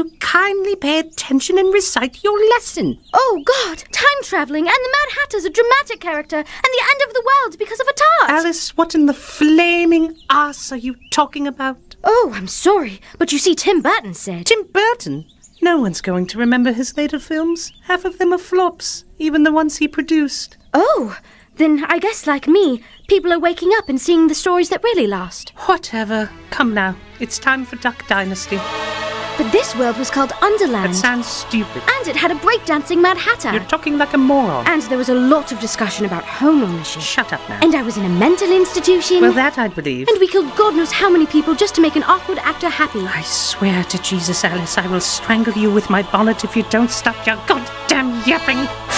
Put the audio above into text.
you kindly pay attention and recite your lesson? Oh, God! Time traveling and the Mad Hatter's a dramatic character and the end of the world because of a tart! Alice, what in the flaming ass are you talking about? Oh, I'm sorry, but you see, Tim Burton said. Tim Burton? No one's going to remember his later films. Half of them are flops, even the ones he produced. Oh, then I guess, like me, people are waking up and seeing the stories that really last. Whatever. Come now. It's time for Duck Dynasty. But this world was called Underland. That sounds stupid. And it had a breakdancing Mad Hatter. You're talking like a moron. And there was a lot of discussion about home ownership. Shut up now. And I was in a mental institution. Well, that I believe. And we killed God knows how many people just to make an awkward actor happy. I swear to Jesus, Alice, I will strangle you with my bonnet if you don't stop your goddamn yapping.